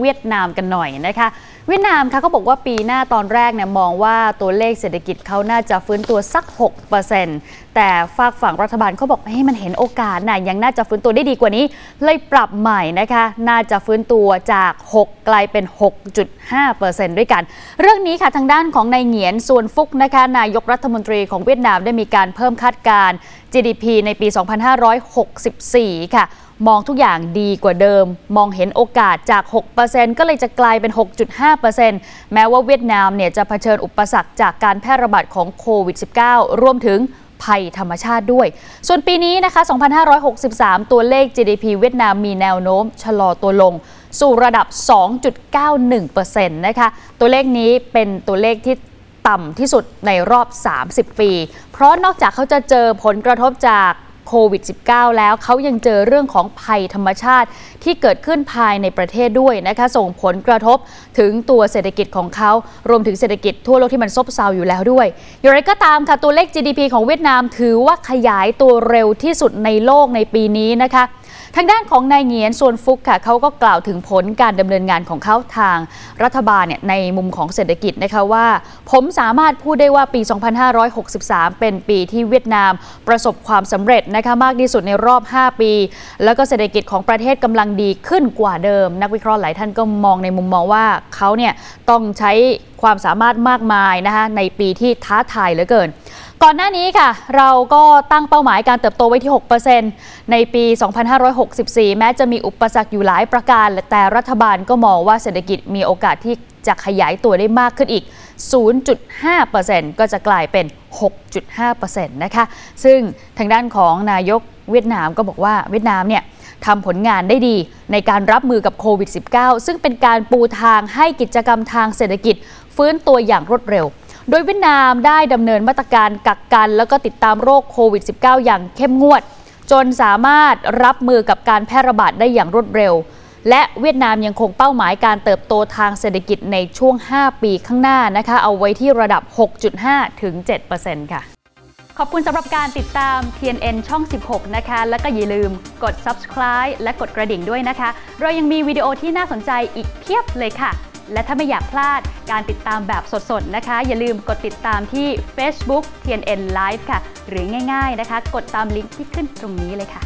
เวียดนามกันหน่อยนะคะ เวียดนามค่ะเขาบอกว่าปีหน้าตอนแรกเนี่ยมองว่าตัวเลขเศรษฐกิจเขาน่าจะฟื้นตัวสัก 6%แต่ฝากฝั่งรัฐบาลเขาบอกให้ยมันเห็นโอกาสนะยังน่าจะฟื้นตัวได้ดีกว่านี้ เลยปรับใหม่นะคะ น่าจะฟื้นตัวจาก 6 กลายเป็น 6.5%ด้วยกัน เรื่องนี้ค่ะทางด้านของนายเหงียนส่วนฟุกนะคะ นายกรัฐมนตรีของเวียดนามได้มีการเพิ่มคาดการ GDP ในปี 2564 ค่ะ มองทุกอย่างดีกว่าเดิม มองเห็นโอกาสจาก 6%ก็เลยจะกลายเป็น 6.5%แม้ว่าเวียดนามเนี่ยจะเผชิญอุปสรรคจากการแพร่ระบาดของโควิด -19 รวมถึงภัยธรรมชาติด้วย ส่วนปีนี้นะคะ 2563 ตัวเลข GDP เวียดนามมีแนวโน้ม ชะลอตัวลง สู่ระดับ 2.91%นะคะ ตัวเลขนี้เป็นตัวเลขที่ต่ำที่สุดในรอบ 30 ปี เพราะนอกจากเขาจะเจอผลกระทบจาก โควิด -19 แล้วเขายังเจอเรื่องของภัยธรรมชาติที่เกิดขึ้นภายในประเทศด้วยนะคะส่งผลกระทบถึงตัวเศรษฐกิจของเขารวมถึงเศรษฐกิจทั่วโลกที่มันซบเซาอยู่แล้วด้วย อย่างไรก็ตามค่ะตัวเลข GDP ของเวียดนามถือว่าขยายตัวเร็วที่สุดในโลกในปีนี้นะคะ ทางด้านของนายเงียนส่วนฟุกค่ะเขาก็กล่าวถึงผลการดำเนินงานของเขาทางรัฐบาลเนี่ยในมุมของเศรษฐกิจนะคะว่า ผมสามารถพูดได้ว่าปี 2563 เป็นปีที่เวียดนามประสบความสำเร็จนะคะมากที่สุดในรอบ 5 ปี แล้วก็เศรษฐกิจของประเทศกำลังดีขึ้นกว่าเดิม นักวิเคราะห์หลายท่านก็มองในมุมมองว่าเขาเนี่ยต้องใช้ความสามารถมากมายนะคะในปีที่ท้าทายเหลือเกิน ก่อนหน้านี้ค่ะ เราก็ตั้งเป้าหมายการเติบโตไว้ที่ 6%ในปี 2564 แม้จะมีอุปสรรคอยู่หลายประการ แต่รัฐบาลก็มองว่าเศรษฐกิจมีโอกาสที่จะขยายตัวได้มากขึ้นอีก 0.5%ก็จะกลายเป็น 6.5%นะคะ ซึ่งทางด้านของนายกเวียดนามก็บอกว่าเวียดนามเนี่ยทำผลงานได้ดีในการรับมือกับโควิด -19 ซึ่งเป็นการปูทางให้กิจกรรมทางเศรษฐกิจ ฟื้นตัวอย่างรวดเร็ว โดยเวียดนามได้ดำเนินมาตรการกักกัน แล้วก็ติดตามโรคโควิด -19 อย่างเข้มงวด จนสามารถรับมือกับการแพร่ระบาดได้อย่างรวดเร็ว และเวียดนามยังคงเป้าหมายการเติบโตทางเศรษฐกิจในช่วง 5 ปีข้างหน้านะคะ เอาไว้ที่ระดับ 6.5 ถึง 7%ค่ะ ขอบคุณสำหรับการติดตาม TNN ช่อง 16 นะคะ แล้วก็อย่าลืมกด subscribe และกดกระดิ่งด้วยนะคะ เรายังมีวิดีโอที่น่าสนใจอีกเพียบเลยค่ะ และถ้าไม่อยากพลาดการติดตามแบบสดๆนะคะ อย่าลืมกดติดตามที่ Facebook TNN Live ค่ะ หรือง่ายๆนะคะ กดตามลิงก์ที่ขึ้นตรงนี้เลยค่ะ